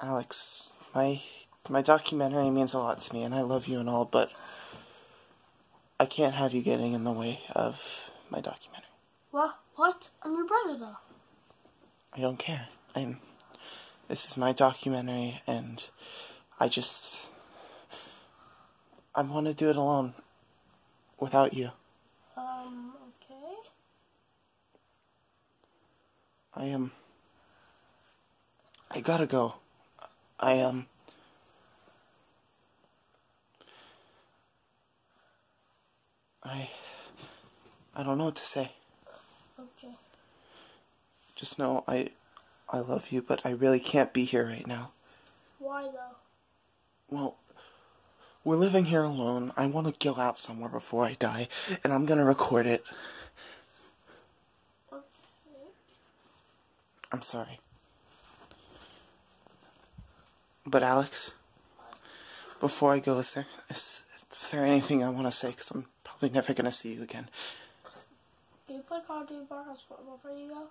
Alex, my my documentary means a lot to me, and I love you and all, but I can't have you getting in the way of my documentary. What? What? I'm your brother, though. I don't care. I'm. This is my documentary, and I just. I want to do it alone, without you. Um, okay. I am. I gotta go. I um. I. I don't know what to say. Okay. Just know I. I love you, but I really can't be here right now. Why, though? Well, we're living here alone. I want to go out somewhere before I die, and I'm gonna record it. Okay. I'm sorry. But Alex, before I go, is there is, is there anything I want to say? Because I'm probably never gonna see you again. Can you play Call of Duty Bar House Football before you go?